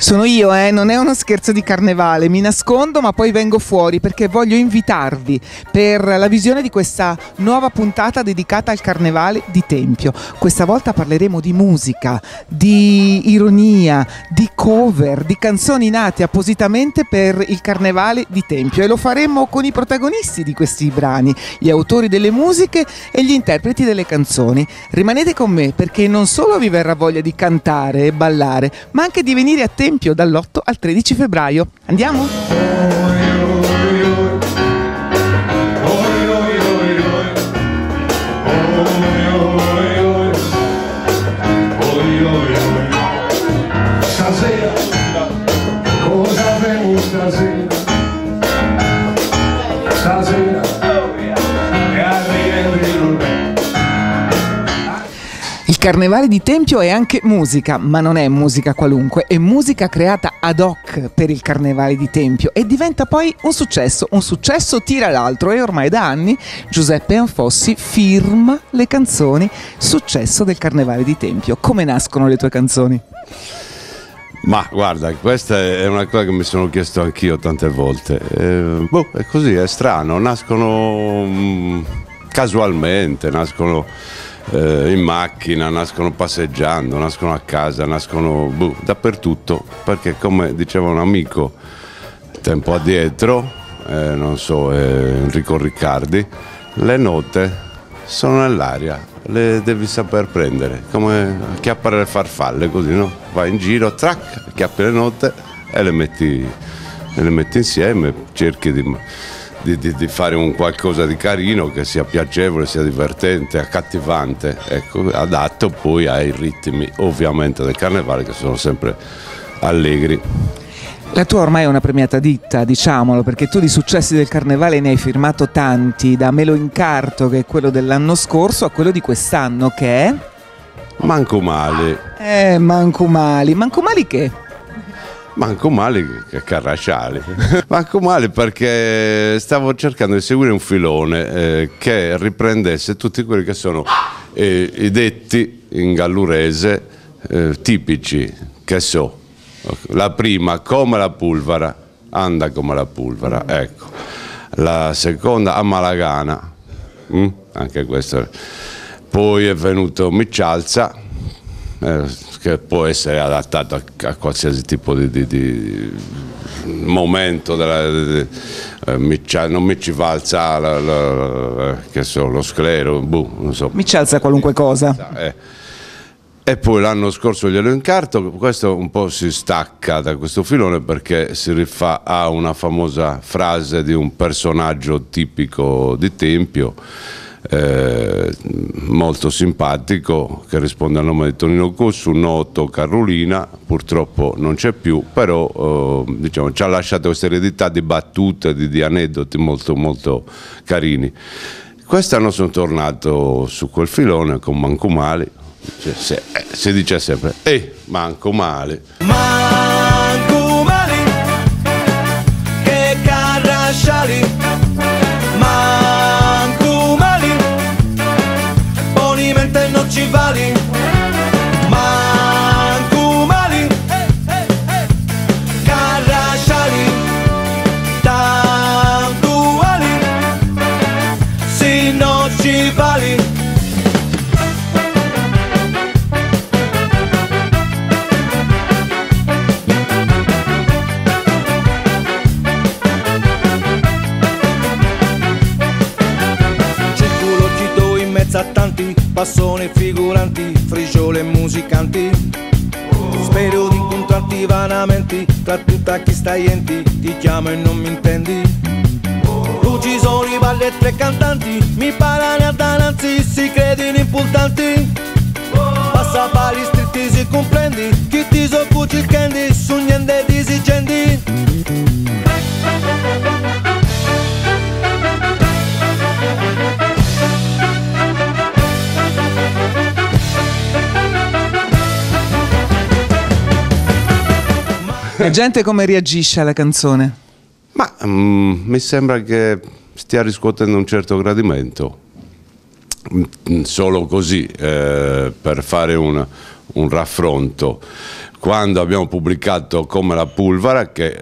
Sono io, eh? non è uno scherzo di carnevale, mi nascondo ma poi vengo fuori perché voglio invitarvi per la visione di questa nuova puntata dedicata al carnevale di Tempio. Questa volta parleremo di musica, di ironia, di cover, di canzoni nate appositamente per il carnevale di Tempio e lo faremo con i protagonisti di questi brani, gli autori delle musiche e gli interpreti delle canzoni. Rimanete con me perché non solo vi verrà voglia di cantare e ballare, ma anche di venire a Tempio Tempio dall'8 al 13 febbraio. Andiamo? Carnevale di Tempio è anche musica, ma non è musica qualunque, è musica creata ad hoc per il carnevale di Tempio e diventa poi un successo, un successo tira l'altro e ormai da anni Giuseppe Anfossi firma le canzoni successo del carnevale di Tempio. Come nascono le tue canzoni? Ma guarda, questa è una cosa che mi sono chiesto anch'io tante volte. Eh, boh, è così, è strano, nascono mm, casualmente, nascono eh, in macchina, nascono passeggiando, nascono a casa, nascono boh, dappertutto, perché come diceva un amico tempo addietro, eh, non so, eh, Enrico Riccardi, le note sono nell'aria, le devi saper prendere, come acchiappare le farfalle, così no? Vai in giro, trac, acchiappi le note e le metti, e le metti insieme, cerchi di, di- di- di fare un qualcosa di carino che sia piacevole, sia divertente, accattivante, ecco, adatto poi ai ritmi ovviamente del carnevale che sono sempre allegri. La tua ormai è una premiata ditta, diciamolo, perché tu di successi del carnevale ne hai firmato tanti, da Melo Incarto, che è quello dell'anno scorso, a quello di quest'anno, che è... Manco male, Eh, Manco Mali. Manco Mali che? Manco male che Carrasciali. Manco male perché stavo cercando di seguire un filone eh, che riprendesse tutti quelli che sono eh, i detti in gallurese eh, tipici, che so. La prima, come la pulvara, anda come la pulvara, ecco. La seconda, a Malagana, mm? anche questo. Poi è venuto Miccialza, eh, che può essere adattato a, qualsiasi tipo di, di- di momento della, di- eh, mi non mi ci fa alzare la- la- che so, lo sclero, boh, non so. Mi ci alza qualunque cosa. Eh. E poi l'anno scorso glielo incarto, questo un po' si stacca da questo filone perché si rifà a una famosa frase di un personaggio tipico di Tempio, eh, molto simpatico, che risponde al nome di Tonino Cossu, noto Carolina, purtroppo non c'è più, però eh, diciamo, ci ha lasciato questa eredità di battute, di, di aneddoti molto molto carini. Quest'anno sono tornato su quel filone con Manco Mali, cioè, se- eh, si dice sempre, eh, Manco Mali. Manco tanti passone figuranti, frigiole e musicanti. Spero di incontrarti vanamente tra tutta chi stai enti, ti chiamo e non mi intendi. Tu ci sono i balli e cantanti, mi parlano a dananzi, si credono importanti. La gente come reagisce alla canzone? Ma mm, mi sembra che stia riscuotendo un certo gradimento. Mm, Solo così, eh, per fare un, un raffronto. quando abbiamo pubblicato Come la Pulvara, che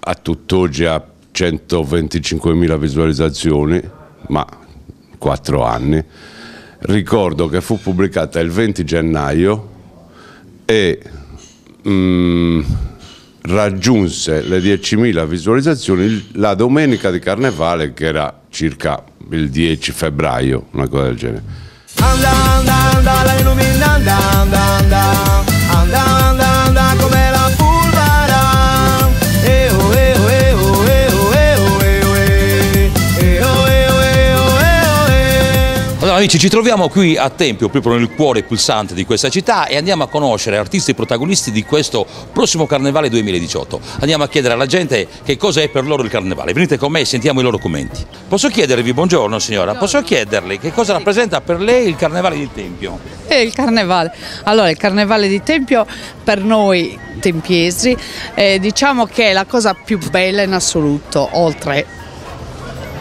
a tutt'oggi ha 125.000 visualizzazioni, ma 4 anni, ricordo che fu pubblicata il 20 gennaio e mm, raggiunse le 10.000 visualizzazioni la domenica di carnevale che era circa il 10 febbraio, una cosa del genere. Anda, anda, amici ci troviamo qui a Tempio, proprio nel cuore pulsante di questa città e andiamo a conoscere artisti protagonisti di questo prossimo Carnevale 2018. Andiamo a chiedere alla gente che cosa è per loro il Carnevale. Venite con me e sentiamo i loro commenti. Posso chiedervi, buongiorno signora, posso chiederle che cosa rappresenta per lei il Carnevale di Tempio? E il carnevale. Allora, il carnevale di Tempio per noi tempiesi eh, diciamo che è la cosa più bella in assoluto, oltre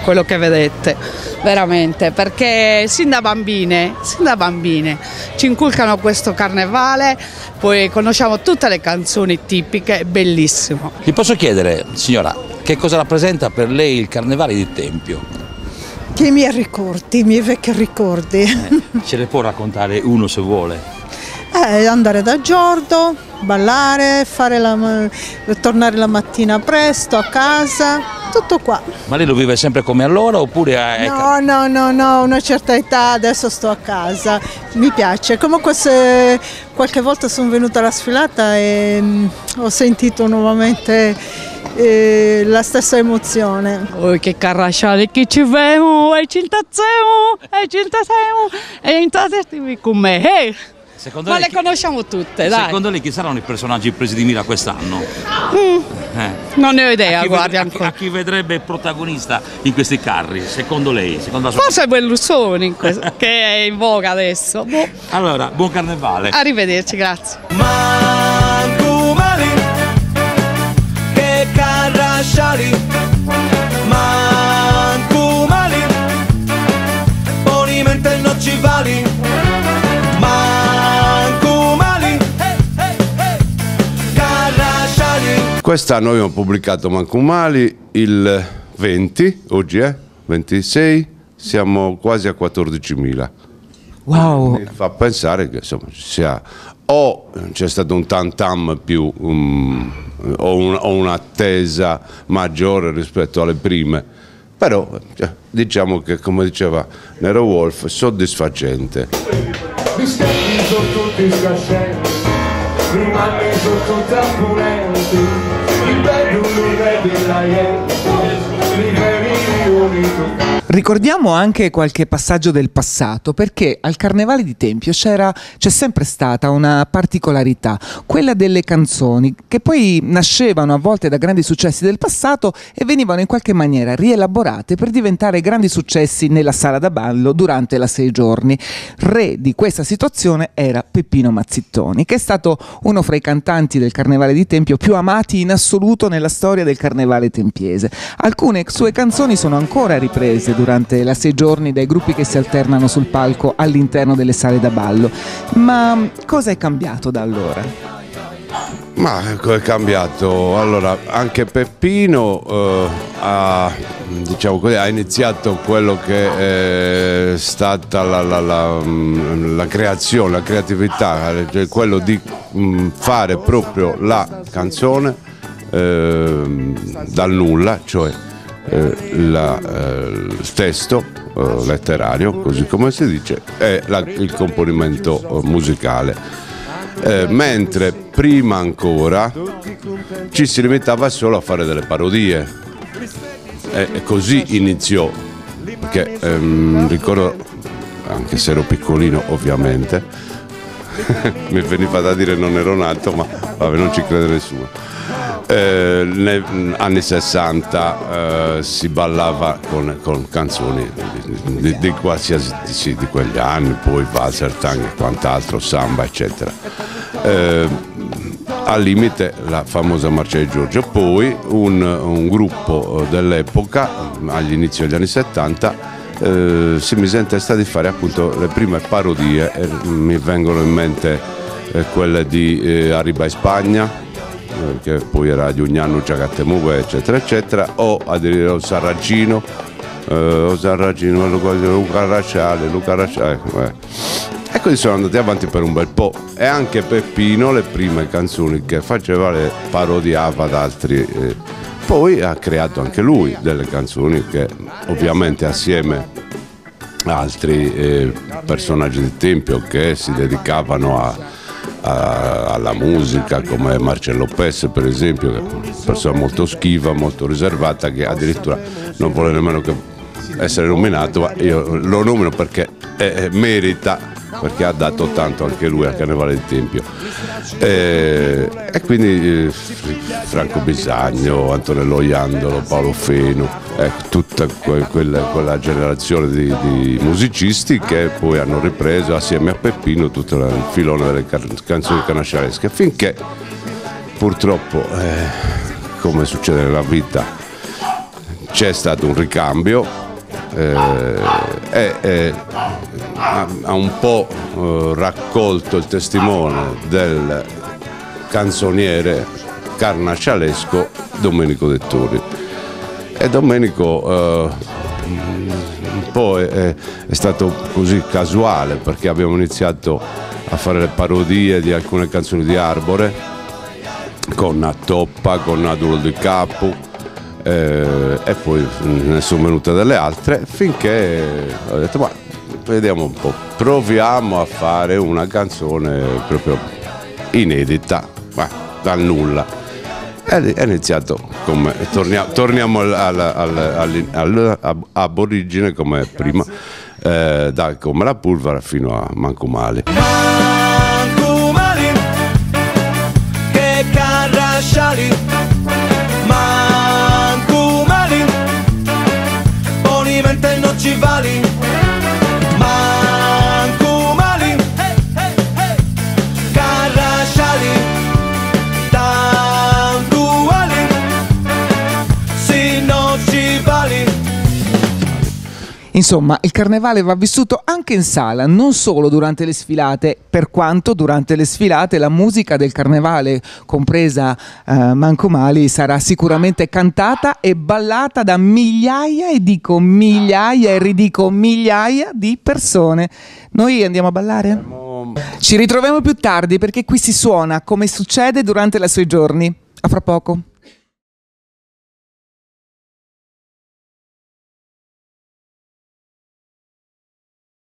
quello che vedete, veramente, perché sin da bambine, sin da bambine ci inculcano questo carnevale, poi conosciamo tutte le canzoni tipiche, bellissimo. Vi posso chiedere, signora, che cosa rappresenta per lei il Carnevale di Tempio? Che i miei ricordi, i miei vecchi ricordi. Ce ne può raccontare uno se vuole? Eh, andare da Giordo, ballare, fare la- tornare la mattina presto a casa, tutto qua. Ma lei lo vive sempre come allora oppure è... No, no, no, no, una certa età, adesso sto a casa, mi piace. Comunque se qualche volta sono venuta alla sfilata e mm, ho sentito nuovamente eh, la stessa emozione. Oi che carrasciale che ci vemo, e ci intazzemo, e ci intazzemo, e intazzemo con me. eh. Secondo Ma lei le chi- conosciamo tutte, dai. Secondo lei chi saranno i personaggi presi di mira quest'anno? Eh. Non ne ho idea, A ved- a chi- ancora. a chi vedrebbe protagonista in questi carri, secondo lei? Secondo la sua- Forse è Berlusconi che è in voga adesso. Boh. Allora, buon carnevale. Arrivederci, grazie. Mancumali, che carrasciali, Quest'anno abbiamo pubblicato Mancumali il 20, oggi è 26, siamo quasi a 14.000. Wow, Mi fa pensare che insomma ci sia o c'è stato un tam tam più um, o, un- o un'attesa maggiore rispetto alle prime però cioè, diciamo che come diceva Nero Wolf soddisfacente. Scherzi sono tutti scascenti, i manni sono tutti see. You better know that I am. Ricordiamo anche qualche passaggio del passato perché al Carnevale di Tempio c'è sempre stata una particolarità, quella delle canzoni che poi nascevano a volte da grandi successi del passato e venivano in qualche maniera rielaborate per diventare grandi successi nella sala da ballo durante la sei giorni. Re di questa situazione era Peppino Mazzittoni che è stato uno fra i cantanti del Carnevale di Tempio più amati in assoluto nella storia del Carnevale tempiese. Alcune sue canzoni sono ancora riprese durante la sei giorni dai gruppi che si alternano sul palco all'interno delle sale da ballo. Ma cosa è cambiato da allora? Ma è cambiato. Allora, anche Peppino eh, ha, diciamo così, ha iniziato quello che è stata la, la- la, mm, la creazione, la creatività, cioè quello di mm, fare proprio la canzone ehm, dal nulla, cioè eh, la, eh, il testo eh, letterario, così come si dice, e la- il componimento eh, musicale. Eh, mentre prima ancora ci si limitava solo a fare delle parodie. E, e così iniziò perché ehm, ricordo anche se ero piccolino ovviamente. Mi veniva da dire non ero nato ma vabbè non ci crede nessuno eh, negli anni 60 eh, si ballava con, con canzoni di, di- di qualsiasi sì, di quegli anni, poi valzer, tango e quant'altro, samba, eccetera. Eh, al limite la famosa Marcia di Giorgio, poi un, un gruppo eh, dell'epoca, agli inizi degli anni 70, eh, si mise in testa di fare appunto le prime parodie mi vengono in mente eh, quelle di eh, Arriba in Spagna, che poi era di Ugnano Giacatemuve, eccetera, eccetera, o addirittura o Sarragino, eh, o Sarragino, Luca Racciale, Luca Racciale. eh. E così sono andati avanti per un bel po'. E anche Peppino, le prime canzoni che faceva le parodiava ad altri. eh. Poi ha creato anche lui delle canzoni che ovviamente assieme a altri eh, personaggi del Tempio che si dedicavano a- a- alla musica come Marcello Pesse per esempio, che è una persona molto schiva, molto riservata che addirittura non vuole nemmeno essere nominato, ma io lo nomino perché eh, merita perché ha dato tanto anche lui al Carnevale del Tempio. Eh, e quindi eh, Franco Bisagno, Antonello Iandolo, Paolo Feno, ecco, tutta que- quella, quella generazione di, di musicisti che poi hanno ripreso assieme a Peppino tutto il filone delle car- canzoni canascialesche, finché purtroppo, eh, come succede nella vita, c'è stato un ricambio eh, e e ha, un po' eh, raccolto il testimone del canzoniere carnascialesco Domenico Dettori. E Domenico eh, un po' è, è- stato così casuale perché abbiamo iniziato a fare le parodie di alcune canzoni di Arbore con Attoppa, con Adulo di Capo eh, e poi ne sono venute delle altre finché ho detto ma vediamo un po', proviamo a fare una canzone proprio inedita, ma dal nulla. È iniziato come torniamo, torniamo al, al, al, al- al- ab- ab origine come prima, eh, da come la pulvera fino a Mancumali. Mancumali, che carrasciali, Mancumali, bonivente non ci vali, Insomma, il carnevale va vissuto anche in sala, non solo durante le sfilate, per quanto durante le sfilate la musica del carnevale, compresa eh, Mancomali, sarà sicuramente cantata e ballata da migliaia, e dico migliaia e ridico migliaia di persone. Noi andiamo a ballare? Ci ritroviamo più tardi perché qui si suona come succede durante i suoi giorni. A fra poco.